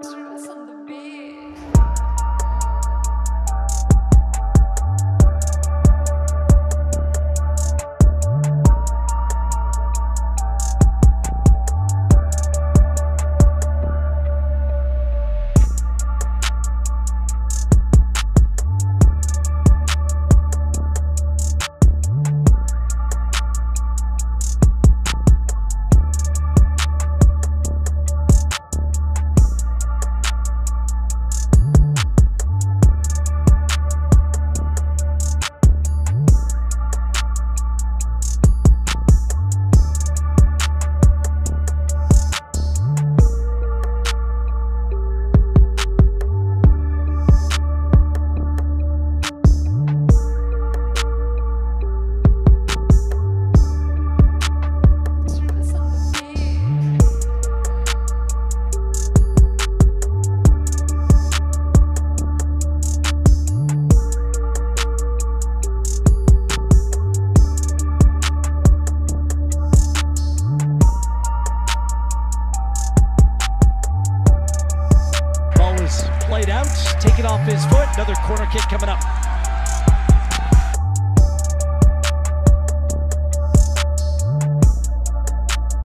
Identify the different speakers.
Speaker 1: Truth on the beat.
Speaker 2: Off his foot. Another corner kick coming up.